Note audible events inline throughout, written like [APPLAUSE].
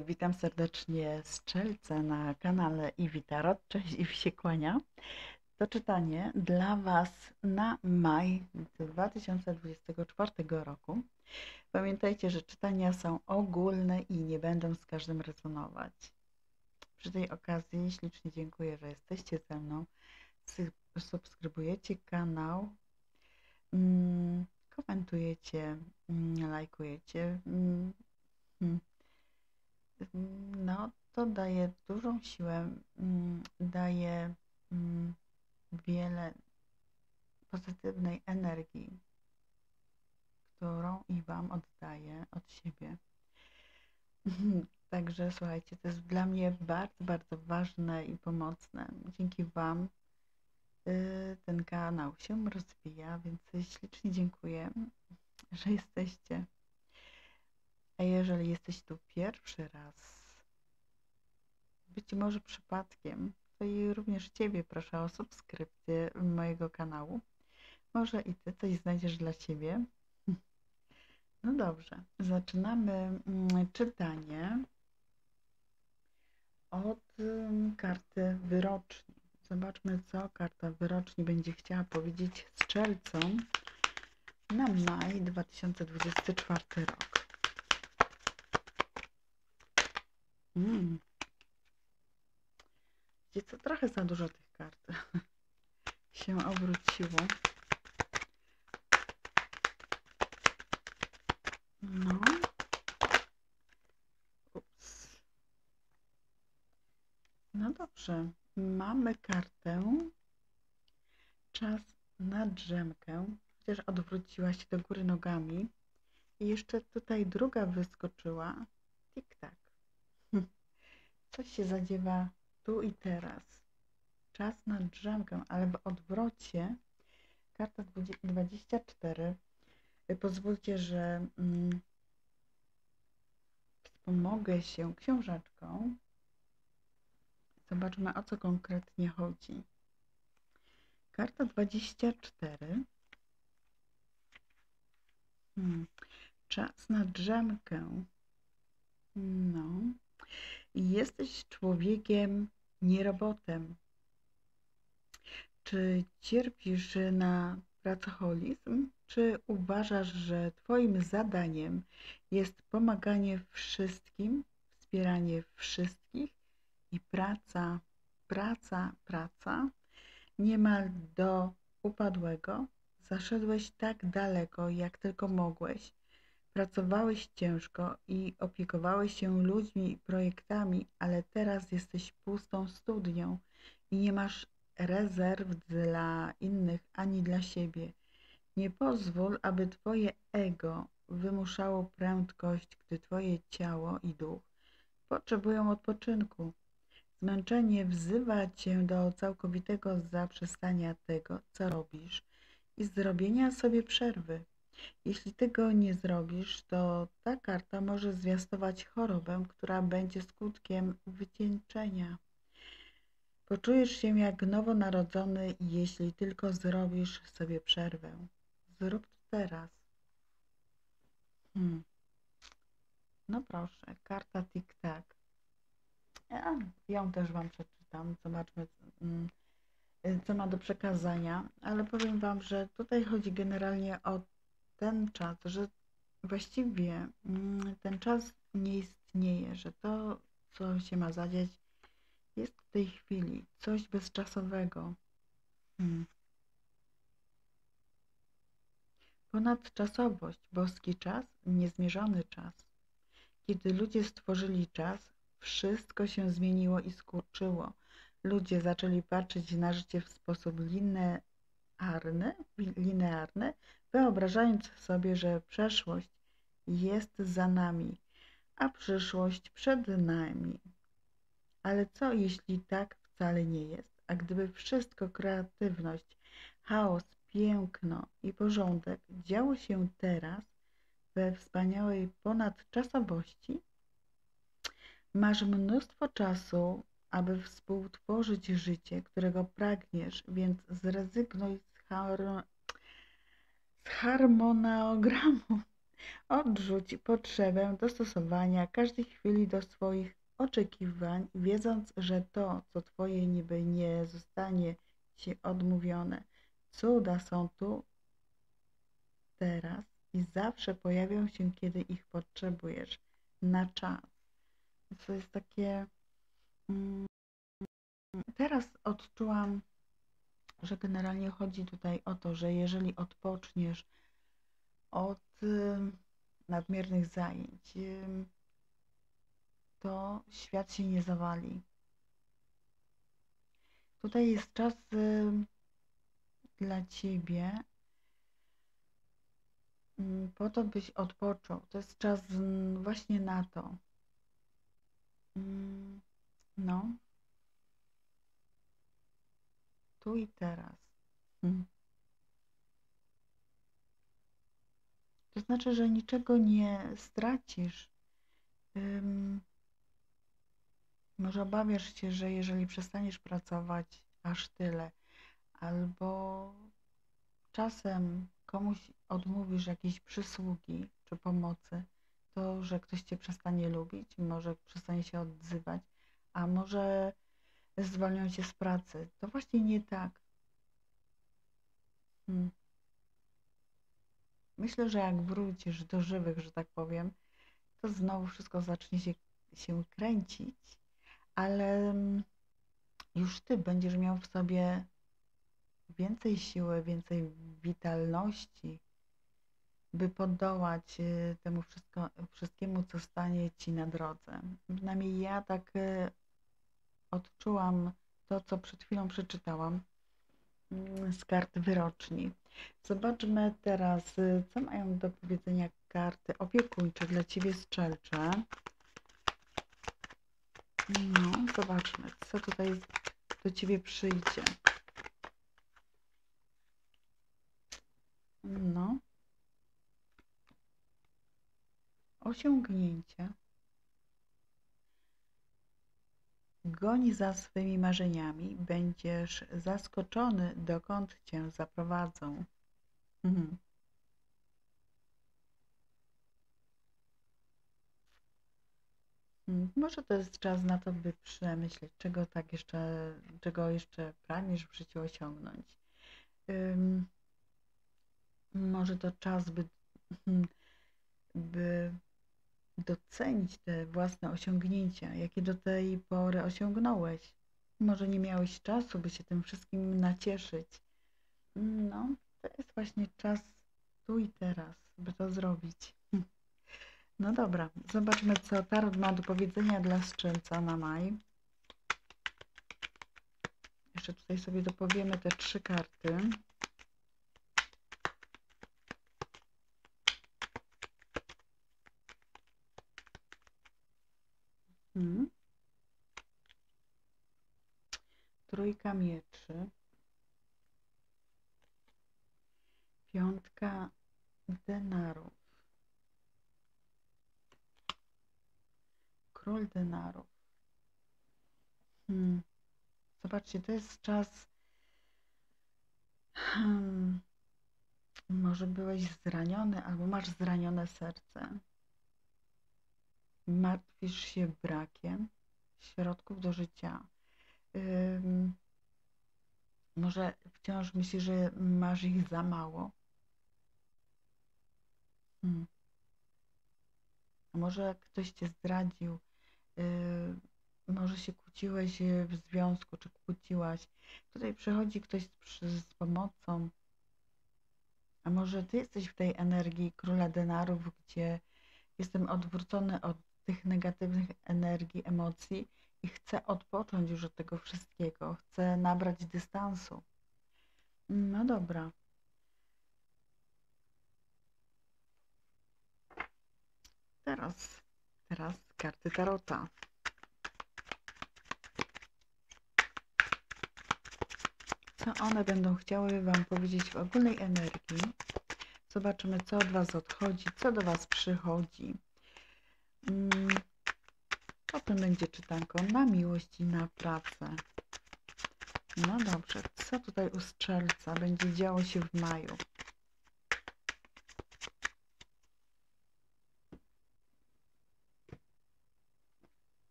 Witam serdecznie z Czelce na kanale Iwi Tarot. Cześć, Iwi się kłania. To czytanie dla Was na maj 2024 roku. Pamiętajcie, że czytania są ogólne i nie będą z każdym rezonować. Przy tej okazji ślicznie dziękuję, że jesteście ze mną, subskrybujecie kanał, mm, komentujecie, mm, lajkujecie. Mm, no to daje dużą siłę, daje wiele pozytywnej energii, którą i Wam oddaję od siebie. [LAUGHS] Także słuchajcie, to jest dla mnie bardzo, bardzo ważne i pomocne. Dzięki Wam y, ten kanał się rozwija, więc ślicznie dziękuję, że jesteście. A jeżeli jesteś tu pierwszy raz, być może przypadkiem, to i również Ciebie proszę o subskrypcję mojego kanału. Może i Ty coś znajdziesz dla Ciebie. No dobrze, zaczynamy mm, czytanie od mm, karty wyroczni. Zobaczmy, co karta wyroczni będzie chciała powiedzieć czerwcą na maj 2024 rok. Mm. Co, trochę za dużo tych kart [LAUGHS] się obróciło. No. Ups. No dobrze. Mamy kartę. Czas na drzemkę. Chociaż odwróciła się do góry nogami. I jeszcze tutaj druga wyskoczyła. Tik-tak. Coś się zadziewa tu i teraz. Czas na drzemkę, ale w odwrocie karta 24. Pozwólcie, że mm, wspomogę się książeczką. Zobaczmy, o co konkretnie chodzi. Karta 24. Hmm. Czas na drzemkę. No. Jesteś człowiekiem, nie robotem. Czy cierpisz na pracoholizm, czy uważasz, że Twoim zadaniem jest pomaganie wszystkim, wspieranie wszystkich i praca, praca, praca, niemal do upadłego? Zaszedłeś tak daleko, jak tylko mogłeś, Pracowałeś ciężko i opiekowałeś się ludźmi i projektami, ale teraz jesteś pustą studnią i nie masz rezerw dla innych ani dla siebie. Nie pozwól, aby Twoje ego wymuszało prędkość, gdy Twoje ciało i duch potrzebują odpoczynku. Zmęczenie wzywa Cię do całkowitego zaprzestania tego, co robisz i zrobienia sobie przerwy. Jeśli tego nie zrobisz, to ta karta może zwiastować chorobę, która będzie skutkiem wycieńczenia. Poczujesz się jak nowonarodzony, jeśli tylko zrobisz sobie przerwę. Zrób to teraz. Hmm. No proszę, karta tik-tak. Ja ją też Wam przeczytam. Zobaczmy, mm, co ma do przekazania. Ale powiem Wam, że tutaj chodzi generalnie o ten czas, że właściwie mm, ten czas nie istnieje, że to, co się ma zadziać, jest w tej chwili coś bezczasowego. Hmm. Ponadczasowość, boski czas, niezmierzony czas. Kiedy ludzie stworzyli czas, wszystko się zmieniło i skurczyło. Ludzie zaczęli patrzeć na życie w sposób linearny, wyobrażając sobie, że przeszłość jest za nami, a przyszłość przed nami. Ale co jeśli tak wcale nie jest? A gdyby wszystko, kreatywność, chaos, piękno i porządek działo się teraz we wspaniałej ponadczasowości? Masz mnóstwo czasu, aby współtworzyć życie, którego pragniesz, więc zrezygnuj harmonogramu [LAUGHS] Odrzuć potrzebę dostosowania każdej chwili do swoich oczekiwań, wiedząc, że to, co Twoje niby nie zostanie Ci odmówione. Cuda są tu, teraz i zawsze pojawią się, kiedy ich potrzebujesz. Na czas. To jest takie. Mm, teraz odczułam, że generalnie chodzi tutaj o to, że jeżeli odpoczniesz od nadmiernych zajęć, to świat się nie zawali. Tutaj jest czas dla ciebie po to, byś odpoczął. To jest czas właśnie na to. No. Tu i teraz. To znaczy, że niczego nie stracisz. Może obawiasz się, że jeżeli przestaniesz pracować aż tyle, albo czasem komuś odmówisz jakiejś przysługi czy pomocy, to, że ktoś cię przestanie lubić, może przestanie się odzywać, a może zwolnią cię z pracy. To właśnie nie tak. Hmm. Myślę, że jak wrócisz do żywych, że tak powiem, to znowu wszystko zacznie się, się kręcić ale mm, już ty będziesz miał w sobie więcej siły, więcej witalności, by podołać y, temu wszystko, wszystkiemu, co stanie ci na drodze. Przynajmniej ja tak y, odczułam to, co przed chwilą przeczytałam mm, z kart wyroczni. Zobaczmy teraz, y, co mają do powiedzenia karty opiekuńcze dla Ciebie strzelcze. No, zobaczmy, co tutaj do Ciebie przyjdzie. No. Osiągnięcie. Goń za swymi marzeniami, będziesz zaskoczony, dokąd cię zaprowadzą. Mhm. Mm, może to jest czas na to, by przemyśleć, czego tak jeszcze, czego jeszcze pragniesz w życiu osiągnąć. może to czas, by, by docenić te własne osiągnięcia, jakie do tej pory osiągnąłeś. Może nie miałeś czasu, by się tym wszystkim nacieszyć. No, to jest właśnie czas tu i teraz, by to zrobić. No dobra, zobaczmy co Tarot ma do powiedzenia dla Strzelca na maj. Jeszcze tutaj sobie dopowiemy te trzy karty. Hmm. Trójka mieczy. Piątka denarów. Król denarów. Hmm. Zobaczcie, to jest czas. Hmm. Może byłeś zraniony, albo masz zranione serce. Martwisz się brakiem środków do życia. Może wciąż myślisz, że masz ich za mało. Hmm. Może ktoś cię zdradził, Y, może się kłóciłeś y, w związku, czy kłóciłaś. Tutaj przychodzi ktoś z, z pomocą. A może ty jesteś w tej energii króla denarów, gdzie jestem odwrócony od tych negatywnych energii, emocji i chcę odpocząć już od tego wszystkiego. Chcę nabrać dystansu. No dobra. Teraz, teraz karty Tarota. Co one będą chciały Wam powiedzieć w ogólnej energii? Zobaczymy, co od Was odchodzi, co do Was przychodzi. Hmm. Potem będzie czytanko na miłość i na pracę. No dobrze, co tutaj u strzelca będzie działo się w maju?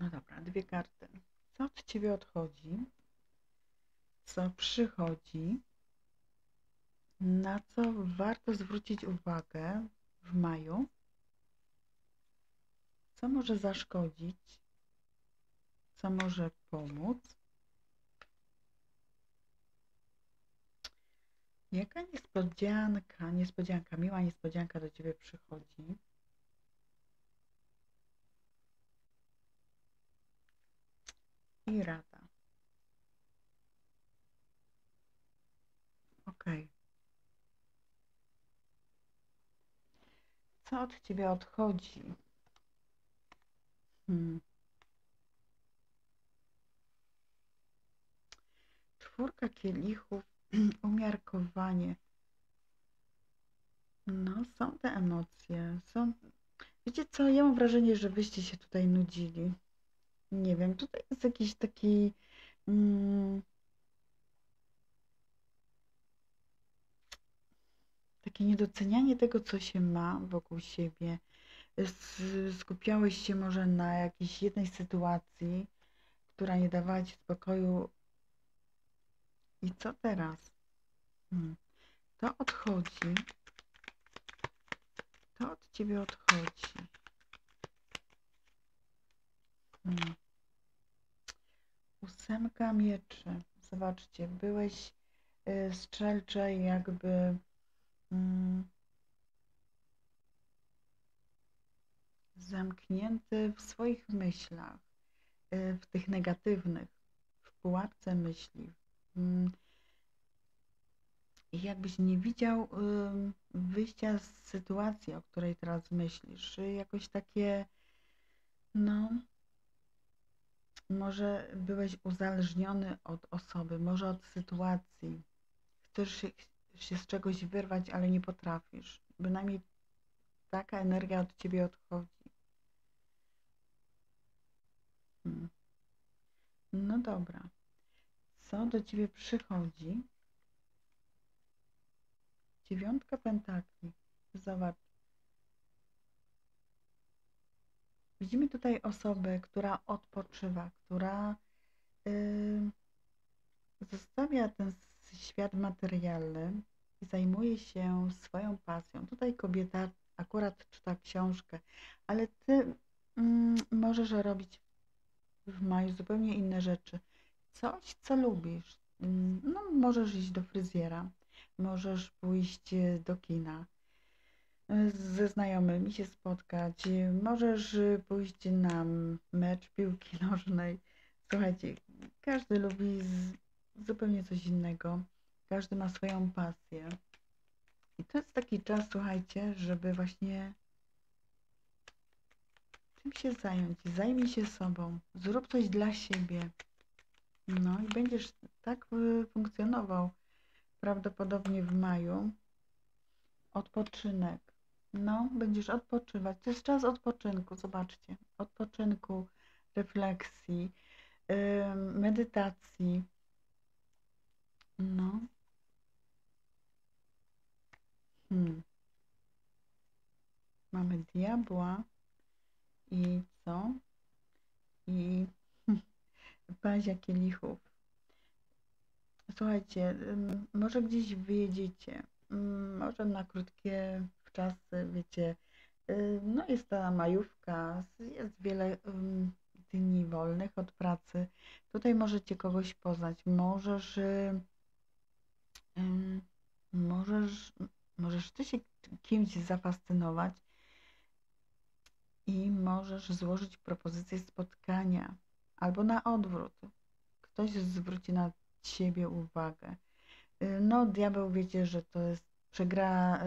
No dobra, dwie karty. Co od Ciebie odchodzi? Co przychodzi? Na co warto zwrócić uwagę w maju? Co może zaszkodzić? Co może pomóc? Jaka niespodzianka, niespodzianka, miła niespodzianka do ciebie przychodzi? I rada. Ok. Co od ciebie odchodzi? Hmm. Czwórka kielichów, [CLEARS THROAT] umiarkowanie. No, są te emocje, są... Wiecie co, ja mam wrażenie, że wyście się tutaj nudzili. Nie wiem, tutaj jest jakiś taki... Mm, takie niedocenianie tego, co się ma wokół siebie. Skupiałeś się może na jakiejś jednej sytuacji, która nie dawała ci spokoju. I co teraz? Hmm. To odchodzi. To od ciebie odchodzi. Hmm. Ósemka mieczy. Zobaczcie, byłeś y, strzelcze jakby zamknięty w swoich myślach, y, w tych negatywnych, w pułapce myśli. Mm, I jakbyś nie widział wyjścia z sytuacji, o której teraz myślisz. Y, Jakoś takie, no, może byłeś uzależniony od osoby, może od sytuacji. Chcesz się, się z czegoś wyrwać, ale nie potrafisz. Bynajmniej taka energia od ciebie odchodzi. Hmm. No dobra. Co do ciebie przychodzi? Dziewiątka pentakli. Zobacz. Widzimy tutaj osobę, która odpoczywa, która yy, zostawia ten świat materialny i zajmuje się swoją pasją. Tutaj kobieta akurat czyta książkę, ale ty mm, możesz robić w maju zupełnie inne rzeczy. Coś, co lubisz. Mm, No, możesz iść do fryzjera, możesz pójść e, do kina, e, ze znajomymi się spotkać, możesz e, pójść na mecz piłki [LAUGHS] nożnej. Słuchajcie, każdy lubi zupełnie coś innego. Każdy ma swoją pasję. I to jest taki czas, słuchajcie, żeby właśnie czym się zająć. Zajmij się sobą. Zrób coś dla siebie. No i będziesz tak y, funkcjonował prawdopodobnie w maju. Odpoczynek. No, będziesz odpoczywać. To jest czas odpoczynku, zobaczcie. Odpoczynku, refleksji, medytacji. No. Hmm. Mamy diabła i co? I [LAUGHS] pazia kielichów. Słuchajcie, może gdzieś wyjedziecie, ym, może na krótkie czasy, wiecie, no jest ta majówka, jest wiele dni wolnych od pracy. Tutaj możecie kogoś poznać, możesz, możesz, możesz ty się kimś zafascynować i możesz złożyć propozycję spotkania, albo na odwrót. Ktoś zwróci na ciebie uwagę. Y, No, diabeł wiecie, że to jest przegra,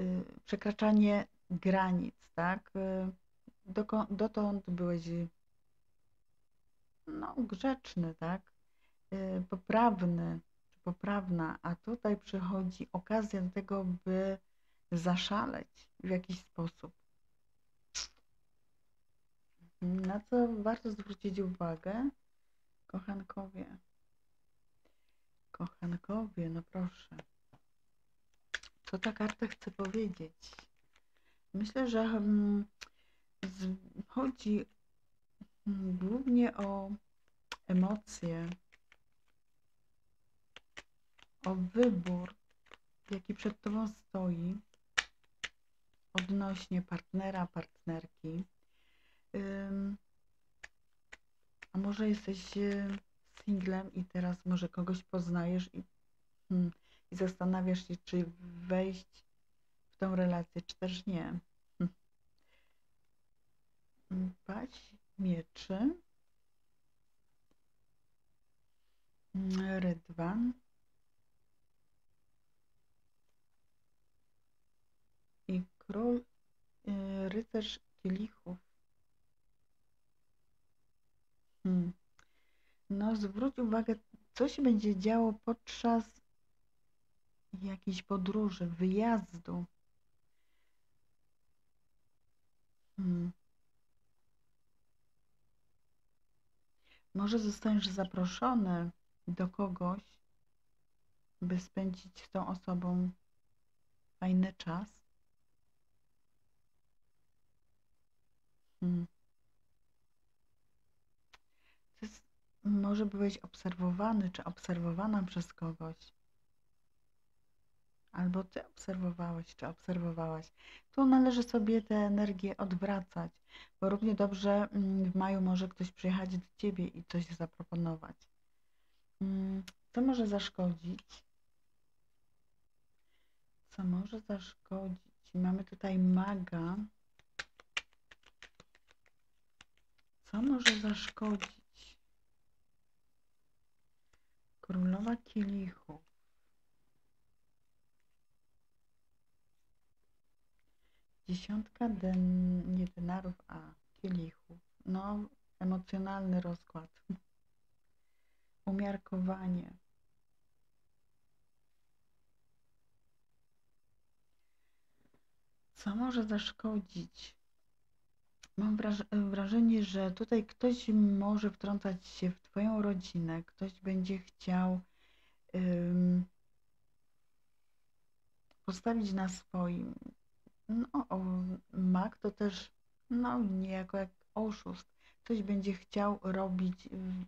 y, przekraczanie granic, tak? Y, dotąd byłeś no, grzeczny, tak? Poprawny, poprawna, a tutaj przychodzi okazja do tego, by zaszaleć w jakiś sposób. Na co warto zwrócić uwagę? Kochankowie. Kochankowie, no proszę. Co ta karta chce powiedzieć? Myślę, że mm, z, chodzi mm, głównie o emocje, o wybór, jaki przed Tobą stoi odnośnie partnera, partnerki. A może jesteś y, singlem i teraz może kogoś poznajesz i, hmm, i zastanawiasz się, czy wejść w tą relację, czy też nie. Hmm. Paść mieczy. Hmm, rydwan. I król, y, rycerz kielichów. Hmm. No, zwróć uwagę, co się będzie działo podczas jakiejś podróży, wyjazdu. Hmm. Może zostaniesz zaproszony do kogoś, by spędzić z tą osobą fajny czas. Hmm. To jest, może byłeś obserwowany czy obserwowana przez kogoś. Albo ty obserwowałeś czy obserwowałaś. Tu należy sobie tę energię odwracać, bo równie dobrze mm, w maju może ktoś przyjechać do ciebie i coś zaproponować. Mm, co może zaszkodzić? Co może zaszkodzić? Mamy tutaj maga. Co może zaszkodzić? Królowa kielichów. Dziesiątka den, nie denarów, a kielichów. No, emocjonalny rozkład. Umiarkowanie. Co może zaszkodzić? Mam wrażenie, że tutaj ktoś może wtrącać się w Twoją rodzinę, ktoś będzie chciał postawić na swoim. No, mak to też, no, niejako jak oszust. Ktoś będzie chciał robić ym,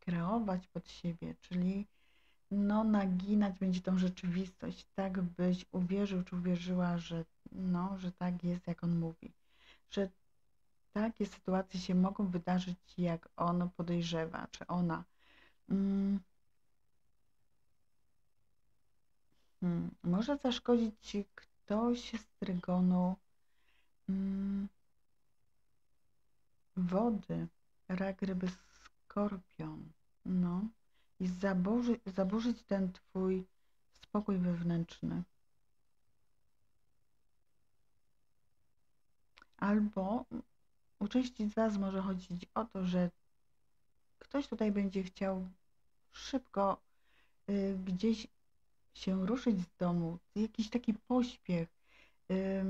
kreować pod siebie, czyli no, naginać będzie tą rzeczywistość, tak byś uwierzył czy uwierzyła, że, no, że tak jest, jak on mówi. Że takie sytuacje się mogą wydarzyć, jak on podejrzewa, czy ona. Mm. Hmm. Może zaszkodzić ci ktoś z trygonu mm. wody, rak, ryby, skorpion. No i zaburzy, zaburzyć ten Twój spokój wewnętrzny. Albo u części z Was może chodzić o to, że ktoś tutaj będzie chciał szybko y, gdzieś się ruszyć z domu, jakiś taki pośpiech, y,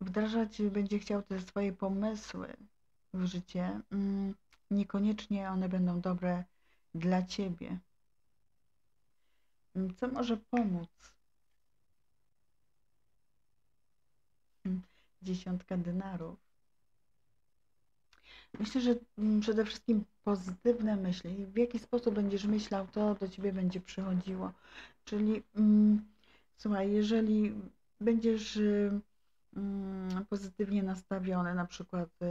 wdrażać będzie chciał te swoje pomysły w życie. Y, niekoniecznie one będą dobre dla Ciebie. Mm, co może pomóc? Hmm, dziesiątka dynarów. Myślę, że mm, przede wszystkim pozytywne myśli. W jaki sposób będziesz myślał, to do Ciebie będzie przychodziło. Czyli mm, słuchaj, jeżeli będziesz y, mm, pozytywnie nastawiony, na przykład y,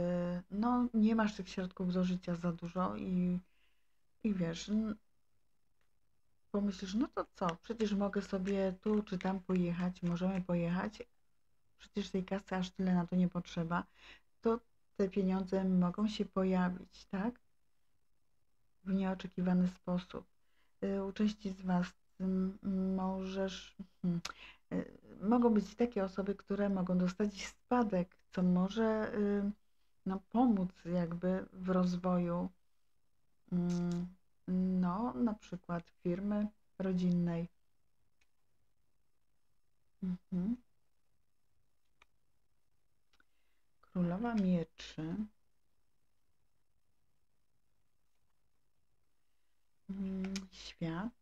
no nie masz tych środków do życia za dużo i i wiesz, pomyślisz, no to co, przecież mogę sobie tu czy tam pojechać, możemy pojechać, przecież tej kasy aż tyle na to nie potrzeba, to te pieniądze mogą się pojawić, tak? W nieoczekiwany sposób. Y, u części z Was możesz, hmm, y, mogą być takie osoby, które mogą dostać spadek, co może y, no, pomóc jakby w rozwoju no, na przykład firmy rodzinnej. Mhm. Królowa mieczy. Mm, świat.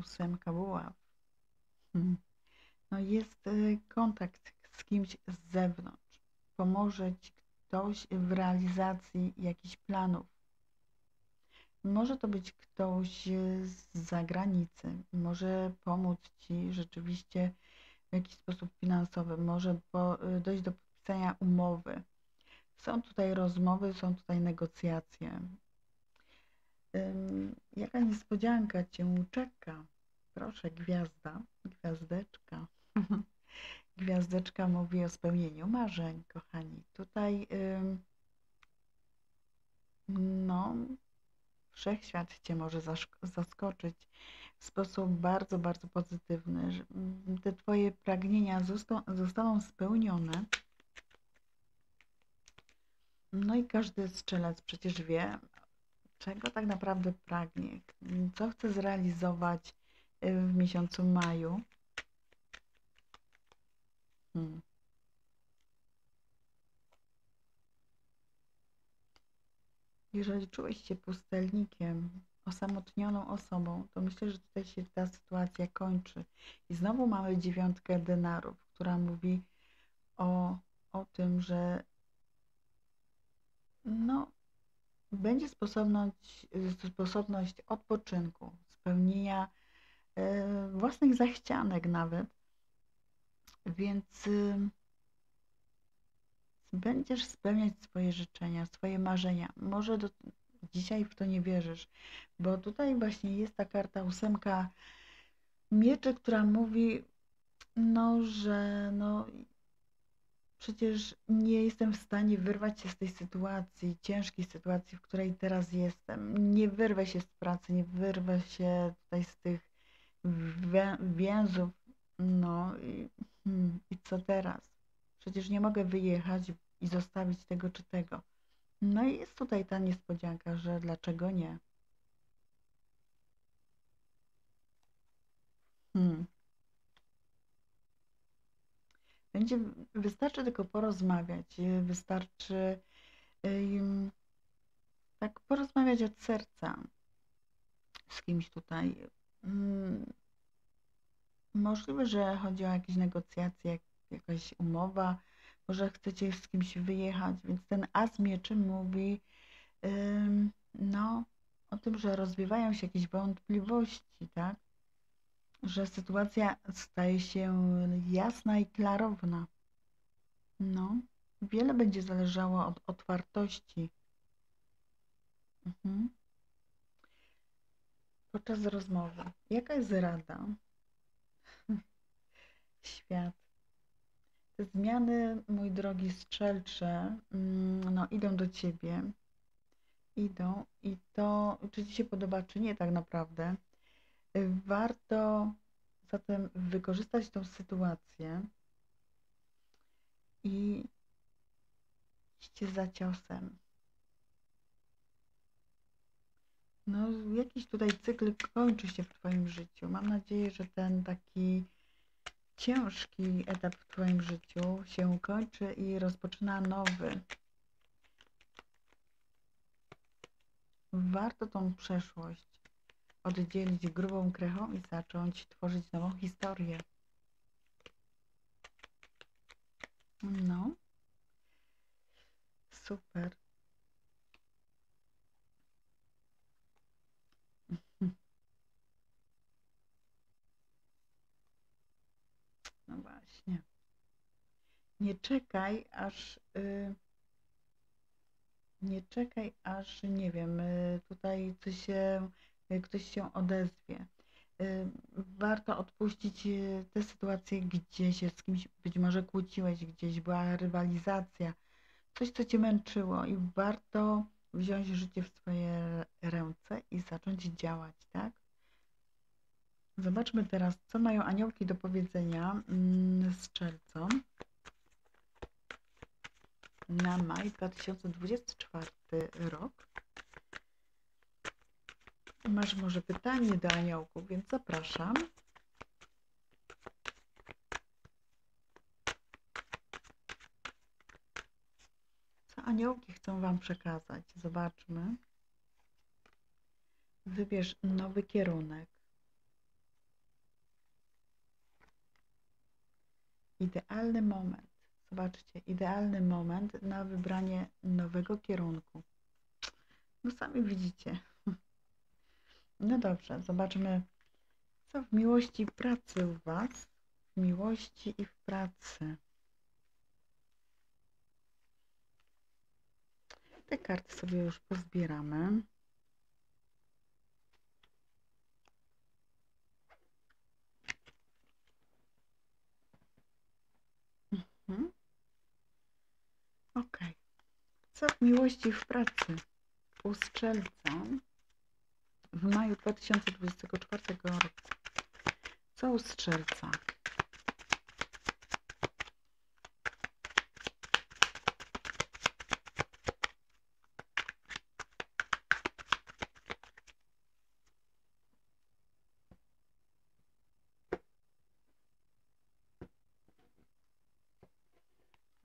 ósemka buław. Hmm. No jest y, kontakt z kimś z zewnątrz. Pomoże ci ktoś w realizacji jakichś planów. Może to być ktoś z zagranicy, może pomóc ci rzeczywiście w jakiś sposób finansowy, może y, dojść do podpisania umowy. Są tutaj rozmowy, są tutaj negocjacje. Jaka niespodzianka cię czeka? Proszę, gwiazda, gwiazdeczka. [LAUGHS] Gwiazdeczka mówi o spełnieniu marzeń, kochani. Tutaj, no, wszechświat cię może zaskoczyć w sposób bardzo, bardzo pozytywny. Te twoje pragnienia zostaną spełnione. No i każdy strzelec przecież wie, czego tak naprawdę pragnie, co chce zrealizować y, w miesiącu maju. Hmm. Jeżeli czułeś się pustelnikiem, osamotnioną osobą, to myślę, że tutaj się ta sytuacja kończy. I znowu mamy dziewiątkę denarów, która mówi o, o tym, że no, będzie sposobność, sposobność odpoczynku, spełnienia e, własnych zachcianek nawet, więc y, będziesz spełniać swoje życzenia, swoje marzenia. Może do, dzisiaj w to nie wierzysz, bo tutaj właśnie jest ta karta ósemka mieczy, która mówi, no, że no, przecież nie jestem w stanie wyrwać się z tej sytuacji, ciężkiej sytuacji, w której teraz jestem. Nie wyrwę się z pracy, nie wyrwę się tutaj z tych więzów. No i, hmm, i co teraz? Przecież nie mogę wyjechać i zostawić tego czy tego. No i jest tutaj ta niespodzianka, że dlaczego nie? Hmm. Będzie, wystarczy tylko porozmawiać, wystarczy tak porozmawiać od serca z kimś tutaj. Mm, możliwe, że chodzi o jakieś negocjacje, jakaś umowa, może chcecie z kimś wyjechać, więc ten as mieczy mówi no, o tym, że rozwiewają się jakieś wątpliwości, tak? że sytuacja staje się jasna i klarowna. No, wiele będzie zależało od otwartości. Mhm. Podczas rozmowy. Jaka jest rada? [LAUGHS] Świat. Zmiany, mój drogi strzelcze, mm, no, idą do ciebie. Idą i to, czy ci się podoba, czy nie, tak naprawdę Warto zatem wykorzystać tą sytuację i iść za ciosem. No, jakiś tutaj cykl kończy się w Twoim życiu. Mam nadzieję, że ten taki ciężki etap w Twoim życiu się kończy i rozpoczyna nowy. Warto tą przeszłość oddzielić grubą krechą i zacząć tworzyć nową historię. No. Super. No właśnie. Nie czekaj, aż. Yy, nie czekaj, aż nie wiem, yy, tutaj coś się ktoś się odezwie. Y, warto odpuścić y, te sytuacje, gdzie się z kimś być może kłóciłeś, gdzieś była rywalizacja, coś, co cię męczyło i warto wziąć życie w swoje ręce i zacząć działać, tak? Zobaczmy teraz, co mają aniołki do powiedzenia mm, z czerwcą na maj 2024 rok. Masz może pytanie do aniołków, więc zapraszam. Co aniołki chcą Wam przekazać? Zobaczmy. Wybierz nowy kierunek. Idealny moment. Zobaczcie, idealny moment na wybranie nowego kierunku. No sami widzicie. [LAUGHS] No dobrze, zobaczmy, co w miłości pracy u Was. W miłości i w pracy. Te karty sobie już pozbieramy. Mhm. Ok. Co w miłości w pracy u Strzelca w maju 2024 roku? Co u Strzelca?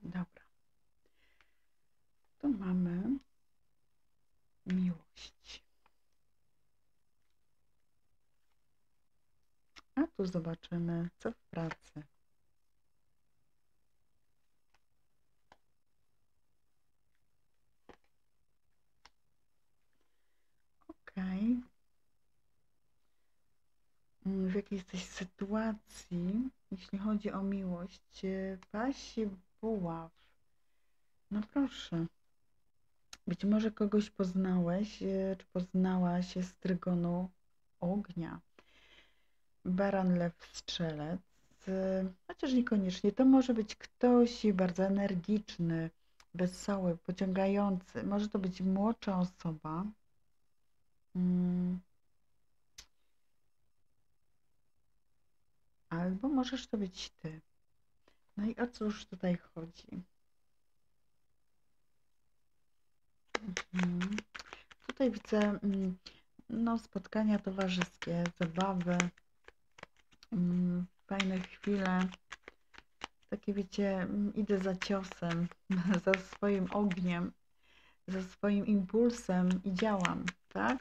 Dobra. Tu mamy miłość. A tu zobaczymy, co w pracy. Ok. W jakiej jesteś sytuacji, jeśli chodzi o miłość? Pasi buław. No proszę. Być może kogoś poznałeś, e, czy poznałaś z trygonu ognia. Baran, lew, strzelec. e, Chociaż niekoniecznie. To może być ktoś bardzo energiczny, wesoły, pociągający. Może to być młodsza osoba. Mm. Albo możesz to być ty. No i o cóż tutaj chodzi? Mhm. Tutaj widzę mm, no, spotkania towarzyskie, zabawy, fajne chwile. Takie wiecie, mm, idę za ciosem, [LAUGHS] za swoim ogniem, za swoim impulsem i działam, tak?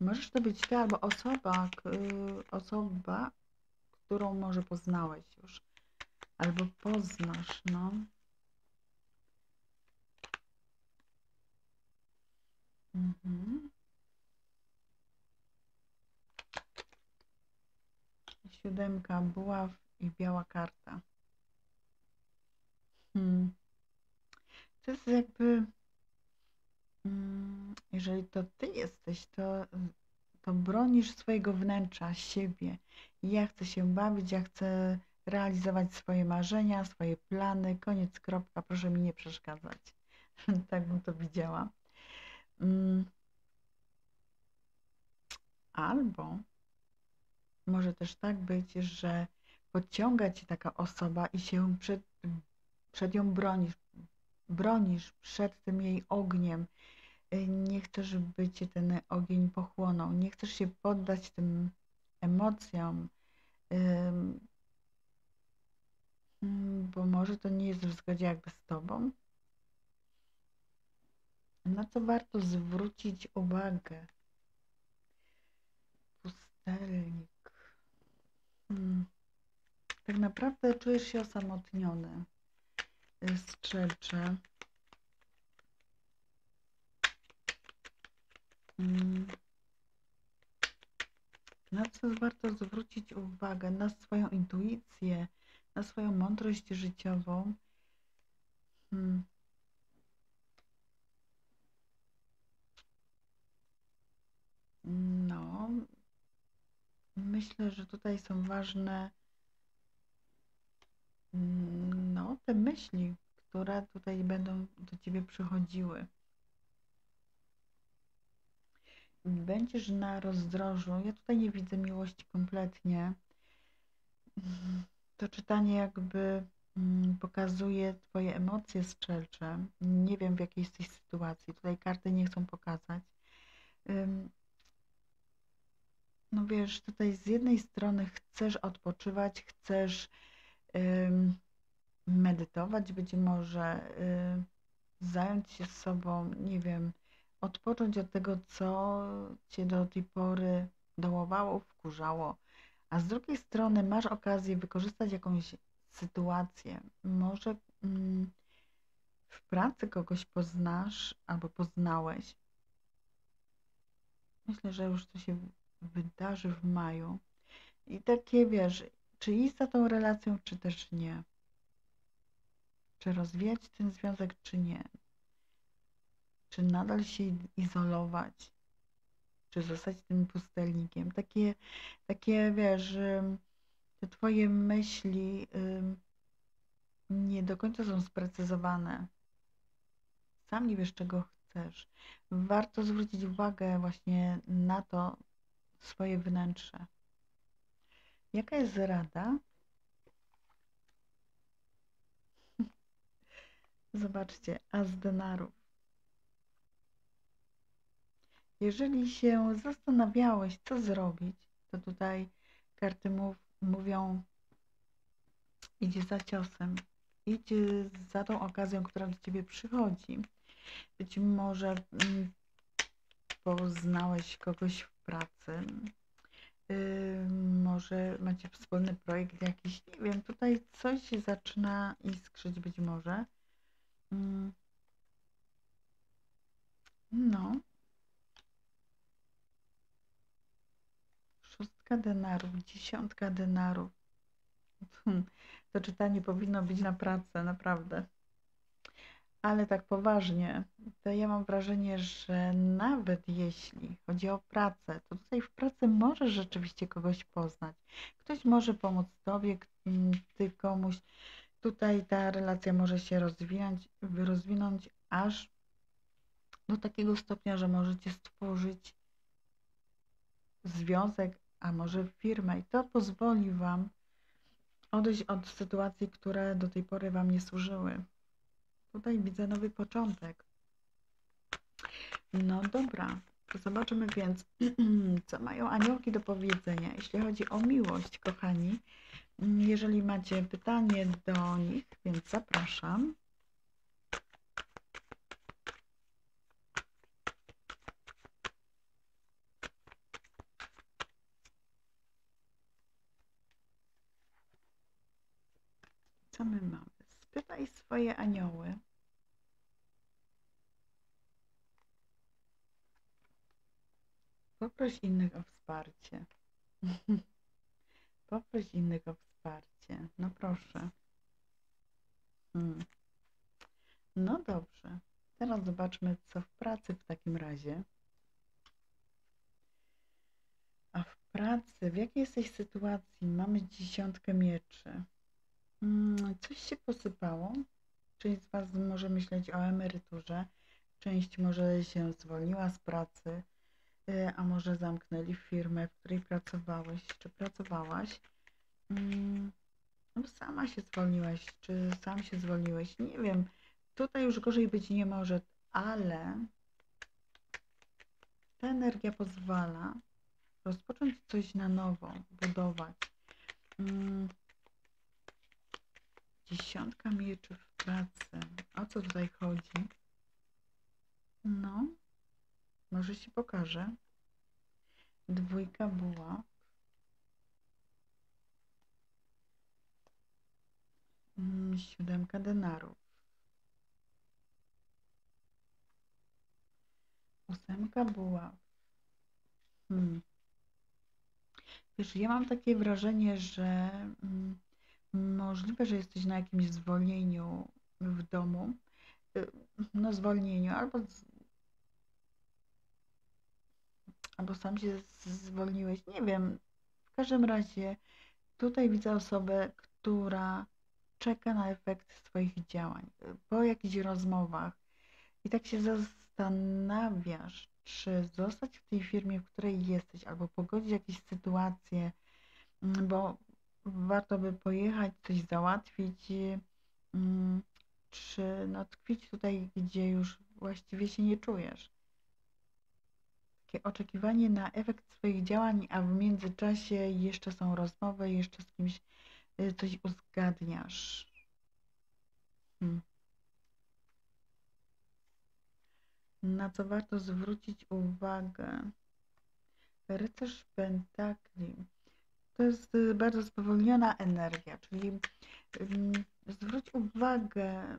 Możesz to być ty albo osoba, osoba, którą może poznałeś już, albo poznasz, no. Mhm. Siódemka buław i biała karta. Hmm. To jest jakby, mm, jeżeli to ty jesteś, to, to bronisz swojego wnętrza, siebie. Ja chcę się bawić, ja chcę realizować swoje marzenia, swoje plany. Koniec, kropka, proszę mi nie przeszkadzać. [LAUGHS] Tak bym to widziała. Mm. Albo może też tak być, że podciąga cię taka osoba i się przed, przed nią bronisz. Bronisz przed tym jej ogniem. Nie chcesz, by cię ten ogień pochłonął. Nie chcesz się poddać tym emocjom, bo może to nie jest w zgodzie jakby z tobą. Na co warto zwrócić uwagę? Pustelnik. Hmm. Tak naprawdę czujesz się osamotniony. Strzelcze. Mm. Na co warto zwrócić uwagę? Na swoją intuicję, na swoją mądrość życiową. Hmm. No, myślę, że tutaj są ważne mm, no, te myśli, które tutaj będą do ciebie przychodziły. Będziesz na rozdrożu. Ja tutaj nie widzę miłości kompletnie. To czytanie jakby mm, pokazuje Twoje emocje strzelcze. Nie wiem, w jakiej jesteś sytuacji. Tutaj karty nie chcą pokazać. No wiesz, tutaj z jednej strony chcesz odpoczywać, chcesz medytować, być może y, zająć się sobą, nie wiem, odpocząć od tego, co cię do tej pory dołowało, wkurzało, a z drugiej strony masz okazję wykorzystać jakąś sytuację. Może mm, w pracy kogoś poznasz albo poznałeś. Myślę, że już to się wydarzy w maju. I takie wiesz, czy iść za tą relacją, czy też nie. Czy rozwijać ten związek, czy nie. Czy nadal się izolować, czy zostać tym pustelnikiem. Takie, takie wiesz, te twoje myśli nie do końca są sprecyzowane. Sam nie wiesz, czego chcesz. Warto zwrócić uwagę właśnie na to swoje wnętrze. Jaka jest rada? [LAUGHS] Zobaczcie, as denarów. Jeżeli się zastanawiałeś, co zrobić, to tutaj karty mów, mówią idzie za ciosem, idzie za tą okazją, która do Ciebie przychodzi. Być może mm, poznałeś kogoś w pracy, yy, może macie wspólny projekt jakiś, nie wiem, tutaj coś zaczyna iskrzyć być może. Yy. No. Szóstka denarów, dziesiątka denarów. [LAUGHS] To czytanie powinno być na pracę, naprawdę. Ale tak poważnie, to ja mam wrażenie, że nawet jeśli chodzi o pracę, to tutaj w pracy możesz rzeczywiście kogoś poznać. Ktoś może pomóc tobie, ty komuś. Tutaj ta relacja może się rozwinąć, rozwinąć aż do takiego stopnia, że możecie stworzyć związek, a może firmę. I to pozwoli Wam odejść od sytuacji, które do tej pory Wam nie służyły. Tutaj widzę nowy początek. No dobra, zobaczymy więc, [CLEARS THROAT] co mają aniołki do powiedzenia, jeśli chodzi o miłość, kochani. Jeżeli macie pytanie do nich, więc zapraszam. Co my mamy? Spytaj swoje anioły. Poproś innych o wsparcie. [LAUGHS] Poproś innych o wsparcie. No proszę. Hmm. No dobrze. Teraz zobaczmy, co w pracy w takim razie. A w pracy, w jakiej jesteś sytuacji? Mamy dziesiątkę mieczy. Mm, coś się posypało. Część z Was może myśleć o emeryturze, część może się zwolniła z pracy, y, a może zamknęli firmę, w której pracowałeś, czy pracowałaś. Mm, no sama się zwolniłaś, czy sam się zwolniłeś, nie wiem. Tutaj już gorzej być nie może, ale ta energia pozwala rozpocząć coś na nowo, budować. Dziesiątka mieczy w pracy. O co tutaj chodzi? No, może się pokaże. Dwójka buław. Mm, siódemka denarów. Ósemka buław. Hmm. Wiesz, ja mam takie wrażenie, że mm, Możliwe, że jesteś na jakimś zwolnieniu w domu. Y, no zwolnieniu albo albo sam się zwolniłeś. Nie wiem. W każdym razie tutaj widzę osobę, która czeka na efekt swoich działań. Po jakichś rozmowach i tak się zastanawiasz, czy zostać w tej firmie, w której jesteś, albo pogodzić jakieś sytuacje, bo warto by pojechać, coś załatwić, mm, czy no, tkwić tutaj, gdzie już właściwie się nie czujesz. Takie oczekiwanie na efekt swoich działań, a w międzyczasie jeszcze są rozmowy, jeszcze z kimś y, coś uzgadniasz. Hmm. Na co warto zwrócić uwagę? Rycerz Pentakli To jest y, bardzo spowolniona energia, czyli zwróć uwagę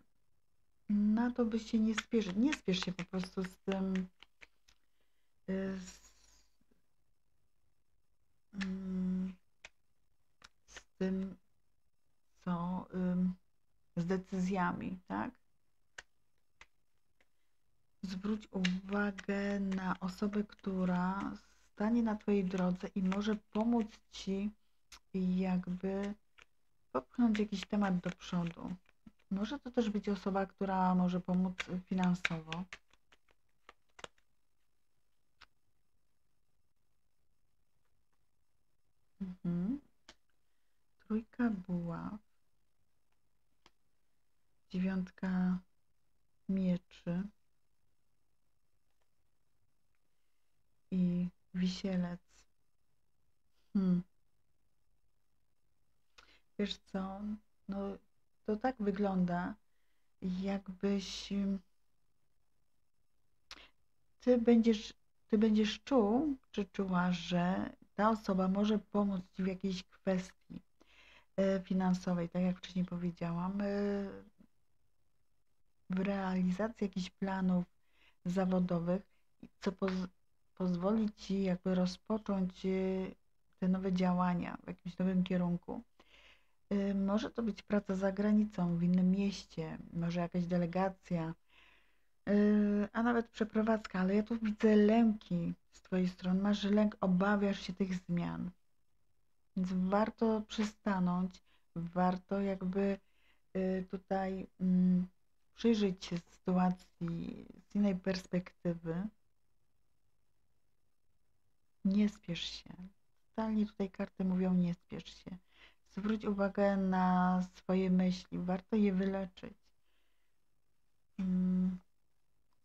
na to, by się nie spieszyć. Nie spiesz się po prostu z tym, y, z, z tym, co z decyzjami, tak? Zwróć uwagę na osobę, która stanie na Twojej drodze i może pomóc Ci jakby popchnąć jakiś temat do przodu. Może to też być osoba, która może pomóc finansowo. Mhm. Trójka buław. Dziewiątka mieczy. I wisielec. Hmm. Wiesz co? No, to tak wygląda, jakbyś ty będziesz, ty będziesz czuł, czy czuła, że ta osoba może pomóc ci w jakiejś kwestii e, finansowej, tak jak wcześniej powiedziałam, e, w realizacji jakichś planów zawodowych, co pozwoli ci jakby rozpocząć e, te nowe działania w jakimś nowym kierunku. Y, może to być praca za granicą, w innym mieście, może jakaś delegacja, y, a nawet przeprowadzka, ale ja tu widzę lęki z Twojej strony. Masz lęk, obawiasz się tych zmian. Więc warto przystanąć, warto jakby y, tutaj mm, przyjrzeć się sytuacji z innej perspektywy. Nie spiesz się. Totalnie tutaj karty mówią nie spiesz się. Zwróć uwagę na swoje myśli. Warto je wyleczyć. Hmm.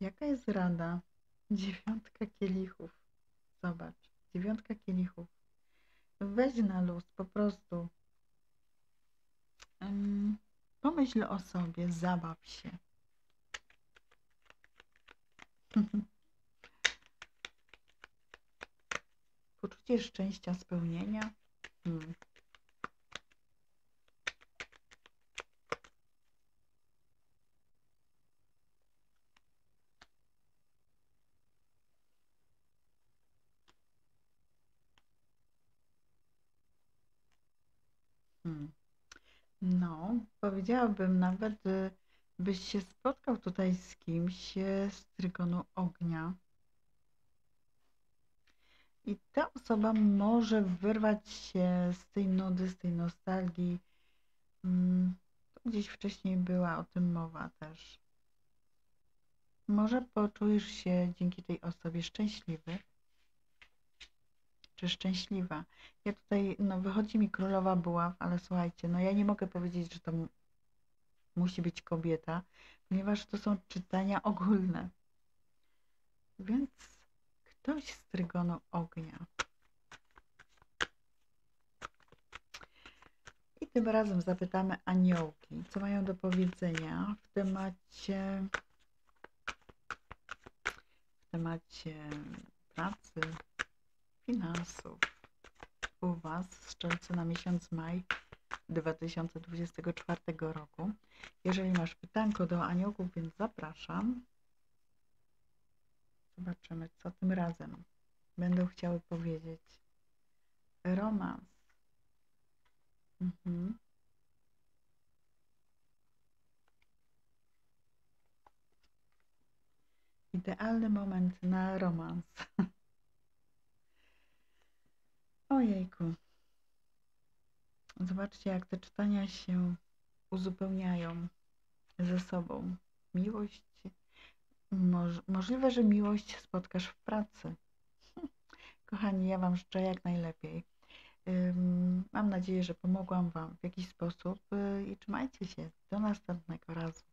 Jaka jest rada? Dziewiątka kielichów. Zobacz. Dziewiątka kielichów. Weź na luz, po prostu. Hmm. Pomyśl o sobie, zabaw się. [LAUGHS] Poczucie szczęścia, spełnienia. Hmm. Hmm. No, powiedziałabym nawet, y, byś się spotkał tutaj z kimś y, z trygonu ognia. I ta osoba może wyrwać się z tej nudy, z tej nostalgii. Mm, gdzieś wcześniej była o tym mowa też. Może poczujesz się dzięki tej osobie szczęśliwy czy szczęśliwa. Ja tutaj, no wychodzi mi królowa buław, ale słuchajcie, no ja nie mogę powiedzieć, że to musi być kobieta, ponieważ to są czytania ogólne. Więc ktoś z trygonu ognia. I tym razem zapytamy aniołki, co mają do powiedzenia w temacie w temacie pracy, finansów u Was z czerwca na miesiąc maj 2024 roku. Jeżeli masz pytanko do aniołków, więc zapraszam. Zobaczymy, co tym razem będą chciały powiedzieć. Romans. Mhm. Idealny moment na romans. [LAUGHS] Ojejku. Zobaczcie, jak te czytania się uzupełniają ze sobą. Miłość, moż, możliwe, że miłość spotkasz w pracy. [LAUGHS] Kochani, ja Wam życzę jak najlepiej. Mam nadzieję, że pomogłam Wam w jakiś sposób y, i trzymajcie się. Do następnego razu.